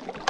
you